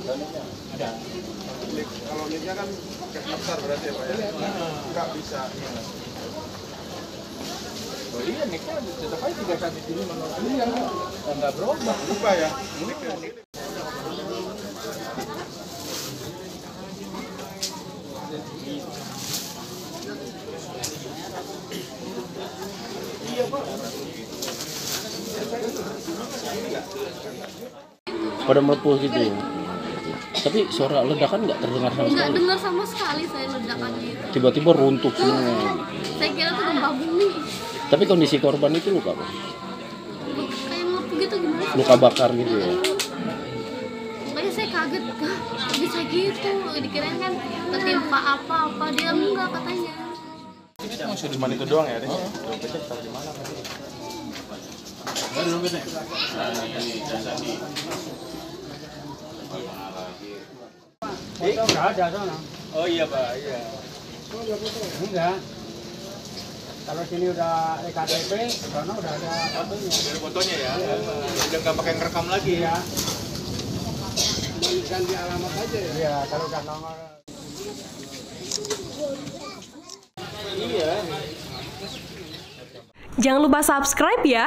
Ada. Kalau liftnya kan kayak besar berarti ya Pak ya? Nggak bisa. Oh iya, nicknya tetap aja tiga kaki sini menurut yang nggak berubah. Berubah ya? Pada melepuh gitu tapi suara ledakan nggak terdengar sama nggak sekali. dengar sama sekali saya ledakannya itu. Tiba-tiba runtuh semua. Saya kira itu gempa bumi. Tapi kondisi korban itu luka apa kayak ngelepuh gitu gimana? Sih luka bakar gitu ya? Makanya saya kaget kah kok bisa gitu? Dikirain kan ketimpa apa apa dia enggak katanya. Cuma itu doang ya? Deh? Dompetnya taruh di mana? Pak? Foto nggak ada sana. Oh iya Pak, iya. Enggak. Kalau sini udah EKTP, sana udah ada fotonya. Dari fotonya ya? Udah nggak pakai ngerekam lagi ya? Ganti alamat aja ya? Iya, kalau udah nomor Iya. Jangan lupa subscribe ya.